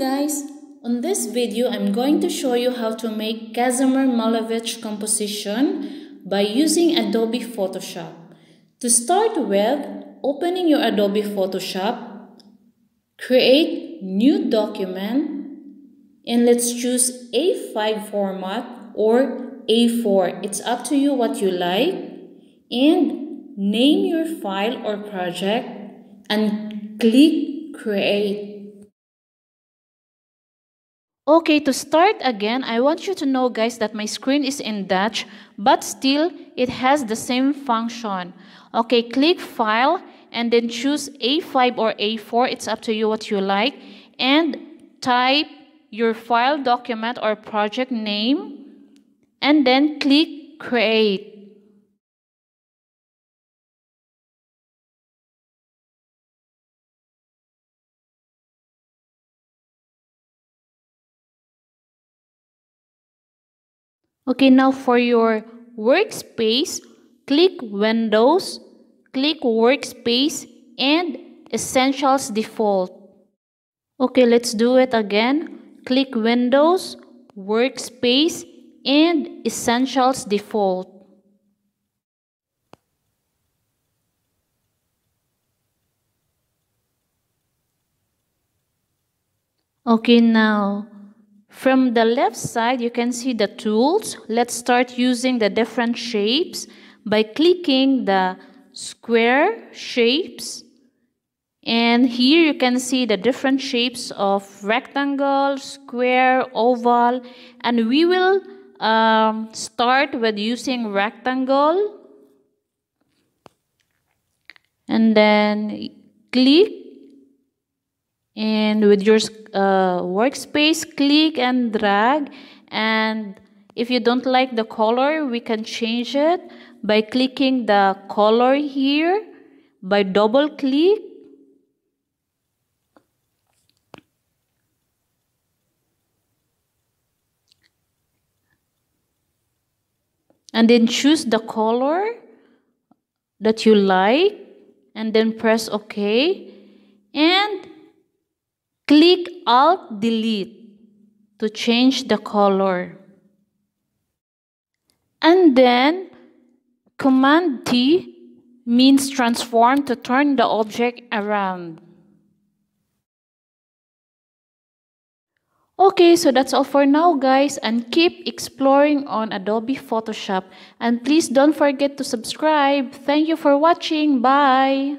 guys, on this video I'm going to show you how to make Kazimir Malevich composition by using Adobe Photoshop. To start with, opening your Adobe Photoshop, create new document and let's choose A5 format or A4. It's up to you what you like and name your file or project and click create. Okay, to start again, I want you to know guys that my screen is in Dutch, but still it has the same function. Okay, click File and then choose A5 or A4, it's up to you what you like, and type your file document or project name, and then click Create. Okay, now for your workspace, click Windows, click Workspace, and Essentials Default. Okay, let's do it again. Click Windows, Workspace, and Essentials Default. Okay, now from the left side, you can see the tools. Let's start using the different shapes by clicking the square shapes. And here you can see the different shapes of rectangle, square, oval. And we will um, start with using rectangle. And then click and with your uh, workspace click and drag. And if you don't like the color we can change it by clicking the color here by double click. And then choose the color that you like and then press ok and Click Alt Delete to change the color. And then Command T means transform to turn the object around. Okay, so that's all for now guys and keep exploring on Adobe Photoshop and please don't forget to subscribe. Thank you for watching. Bye!